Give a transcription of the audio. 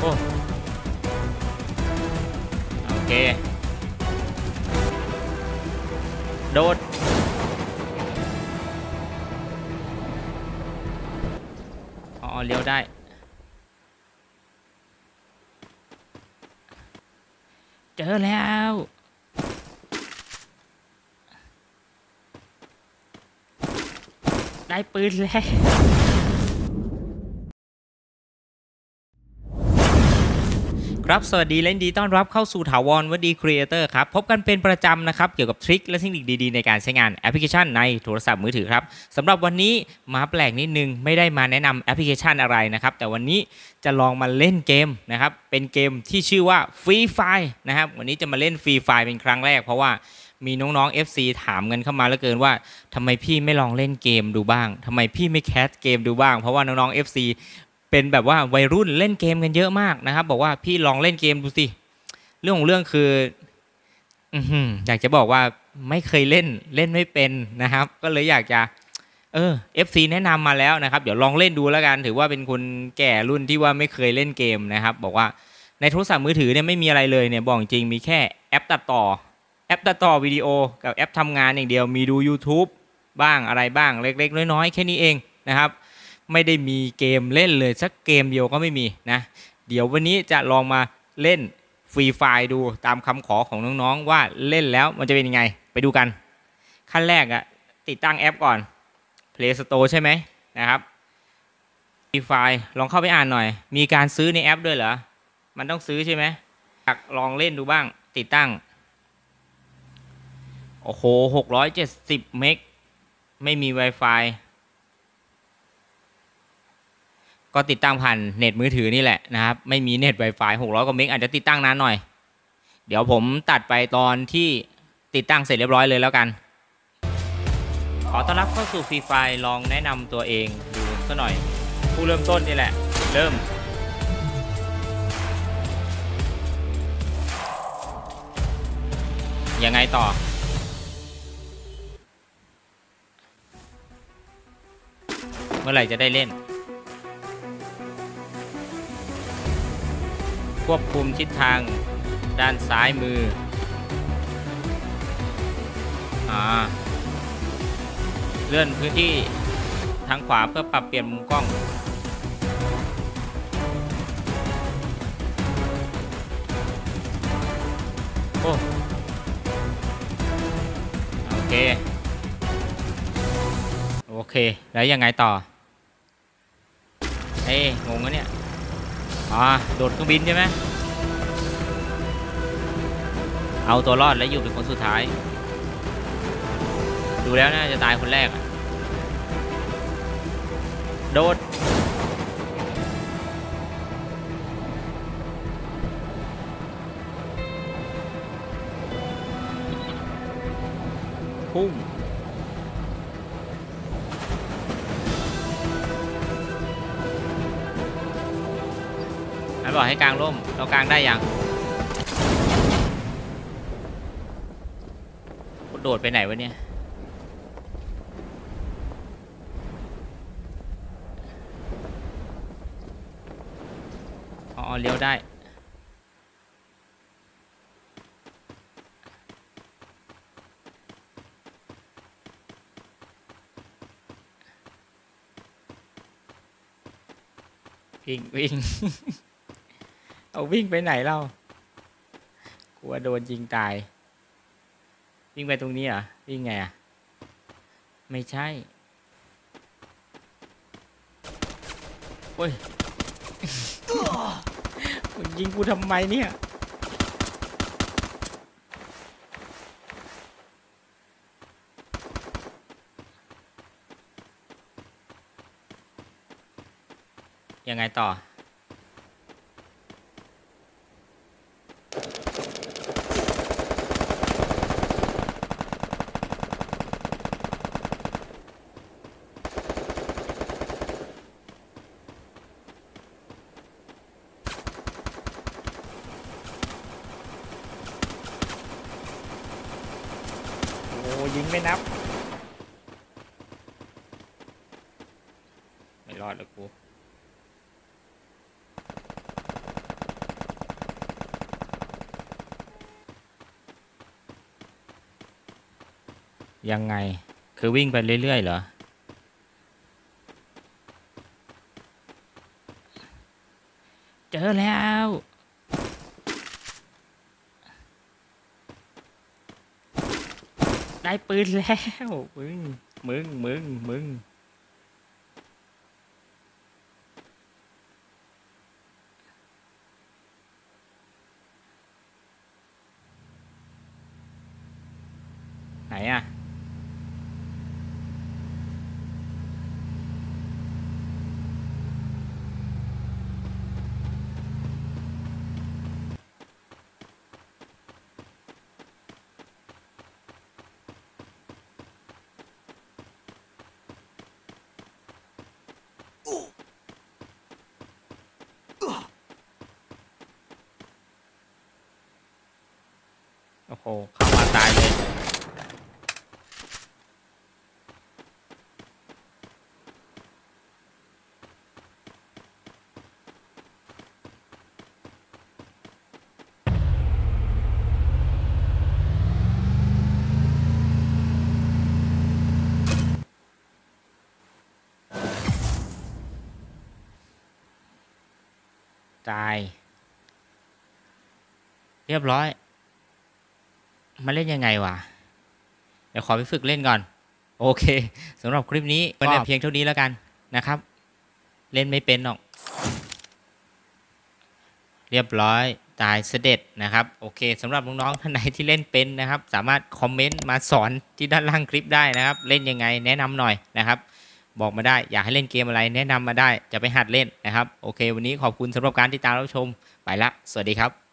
โอ้โอเค โดด อ๋อ เลี้ยวได้ เจอแล้วได้ปืนแล้ว ครับ สวัสดีและยินดีต้อนรับเข้าสู่ถาวรวดีครีเอเตอร์ครับ พบกันเป็นประจำนะครับ เกี่ยวกับ trick และเทคนิคดีๆ ในการใช้งานแอปพลิเคชันในโทรศัพท์มือถือครับสำหรับวันนี้มาแปลกนิดนึง ไม่ได้มาแนะนำแอปพลิเคชันอะไรนะครับ แต่วันนี้จะลองมาเล่นเกมนะครับ เป็นเกมที่ชื่อว่า Free Fire นะครับ วันนี้จะมาเล่น Free Fire เป็นครั้งแรก เพราะว่ามีน้องๆ FC ถามกันเข้ามาเหลือเกินว่าทำไมพี่ไม่ลองเล่นเกมดูบ้างทำไมพี่ไม่ cast เกมดูบ้าง เพราะว่าน้องๆ FC เป็นแบบว่าวัยรุ่นเล่นเกมกันเยอะมากนะครับ บอกว่าพี่ลองเล่นเกมดูสิเรื่องของเรื่องคืออืออยากจะบอกว่าไม่เคยเล่นเล่นไม่เป็นนะครับ ก็เลยอยากจะเออ FC แนะนำมาแล้วนะครับ เดี๋ยวลองเล่นดูแล้วกัน ถือว่าเป็นคนแก่รุ่นที่ว่าไม่เคยเล่นเกมนะครับ บอกว่าในโทรศัพท์มือถือเนี่ยไม่มีอะไรเลยเนี่ยบอกจริงมีแค่แอปตัดต่อ แอปตัดต่อวิดีโอ กับแอปทำงานอย่างเดียวมีดู YouTube บ้างอะไรบ้างเล็ก ๆ น้อยๆแค่นี้เองนะครับ ไม่ได้มีเกมเล่นเลยสักเกมเดียวก็ไม่มีนะเดี๋ยววันนี้จะลองมาเล่น Free Fire ดูตามคำขอของน้องๆว่าเล่นแล้วมันจะเป็นยังไงไปดูกัน ขั้นแรกอะติดตั้งแอปก่อน Play Store ใช่ไหมนะครับ Free Fire ลองเข้าไปอ่านหน่อย มีการซื้อในแอปด้วยเหรอ มันต้องซื้อใช่ไหมอยากลองเล่นดูบ้างติดตั้ง โอ้โหหกร้อยเจ็ดสิบเมกไม่มี Wi-Fi ก็ติดตั้งผ่านเน็ตมือถือนี่แหละนะครับ ไม่มีเน็ต Wi-Fi 600 กว่าเมกอาจจะติดตั้งนานหน่อย เดี๋ยวผมตัดไปตอนที่ติดตั้งเสร็จเรียบร้อยเลยแล้วกัน ขอต้อนรับเข้าสู่ฟรีไฟลองแนะนำตัวเองดูสัหน่อย ผู้เริ่มต้นนี่แหละ เริ่ม ยังไงต่อเมื่อไหร่จะได้เล่น ควบคุมทิศทางด้านซ้ายมืออ่าเลื่อนพื้นที่ทางขวาเพื่อปรับเปลี่ยนมุมกล้อง โอ้โอเค โอเค แล้วยังไงต่อเอ้ยงงอะเนี่ย อ่าโดดเครื่องบินใช่ไหมเอาตัวรอดและอยู่เป็นคนสุดท้าย ดูแล้วน่าจะตายคนแรก โดดพุ่ง แล้วบอกให้กลางร่ม เรากลางได้ยังโดดไปไหนวะเนี่ย อ๋อเลี้ยวได้วิ่งวิ่ง เอาวิ่งไปไหนเล่ากลัวโดนยิงตาย วิ่งไปตรงนี้เหรอ วิ่งไงอะ ไม่ใช่ โอ้ยมึงยิงกูทำไมเนี่ย ยังไงต่อ ยิงไม่นับ ไม่รอดแล้วกูยังไง คือวิ่งไปเรื่อย ๆ เหรอ เจอแล้ว ได้ปืนแล้วมึงมึงมึงมึง อ้เข้ามาตายเลยตาย เรียบร้อย มาเล่นยังไงวะเดี๋ยวขอไปฝึกเล่นก่อน โอเคสำหรับคลิปนี้ก็เนี่ยเพียงเท่านี้แล้วกันนะครับ เล่นไม่เป็นหรอก เรียบร้อยตายเสด็จนะครับ โอเคสำหรับน้องๆท่านไหนที่เล่นเป็นนะครับ สามารถคอมเมนต์มาสอนที่ด้านล่างคลิปได้นะครับ เล่นยังไงแนะนำหน่อยนะครับบอกมาได้อยากให้เล่นเกมอะไรแนะนำมาได้จะไปหัดเล่นนะครับ โอเค วันนี้ขอบคุณสำหรับการติดตามรับชม ไปละ สวัสดีครับ